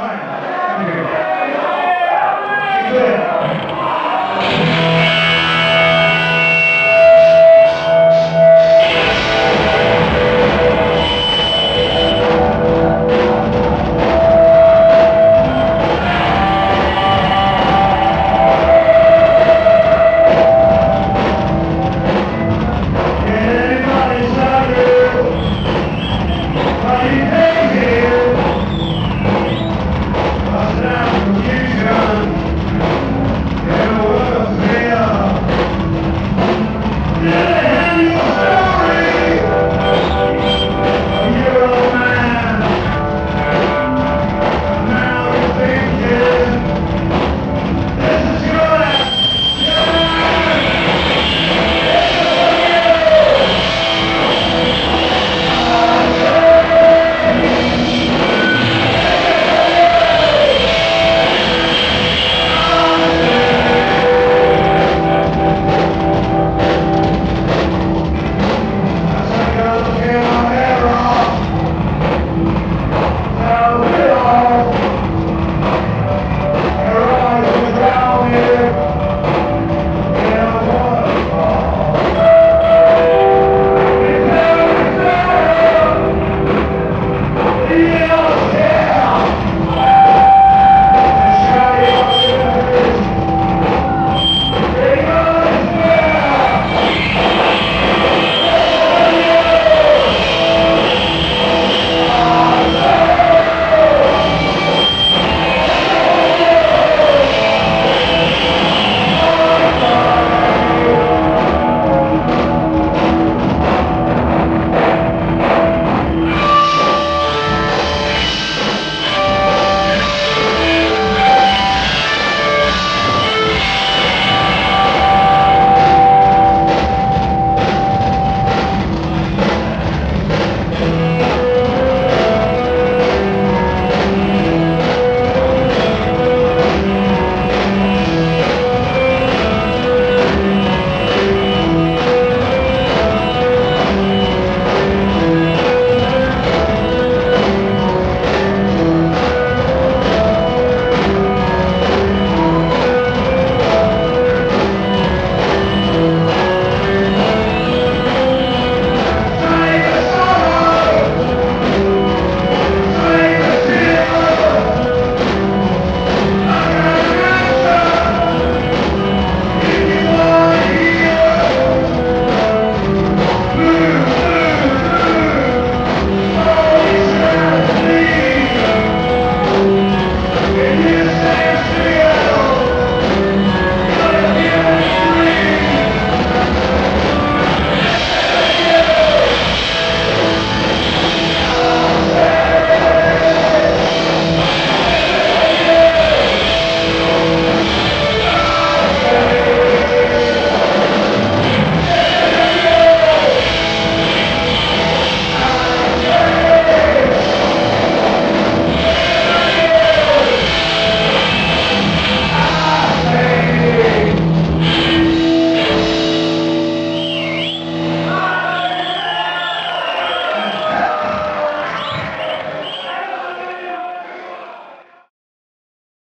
time.